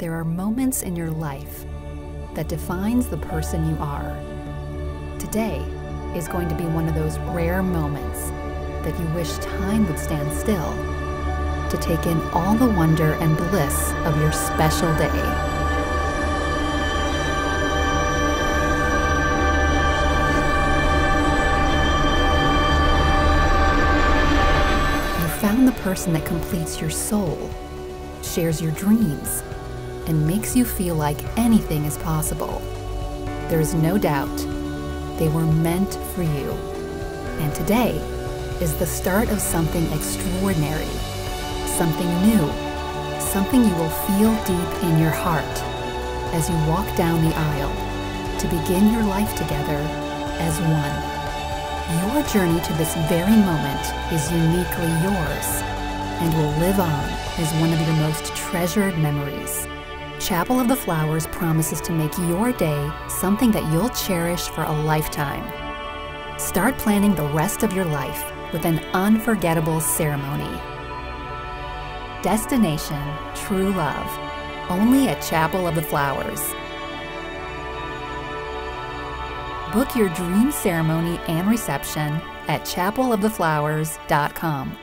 there are moments in your life that defines the person you are. Today is going to be one of those rare moments that you wish time would stand still to take in all the wonder and bliss of your special day. found the person that completes your soul, shares your dreams, and makes you feel like anything is possible. There is no doubt they were meant for you. And today is the start of something extraordinary, something new, something you will feel deep in your heart as you walk down the aisle to begin your life together as one. Your journey to this very moment is uniquely yours and will live on as one of your most treasured memories. Chapel of the Flowers promises to make your day something that you'll cherish for a lifetime. Start planning the rest of your life with an unforgettable ceremony. Destination True Love, only at Chapel of the Flowers. Book your dream ceremony and reception at chapeloftheflowers.com.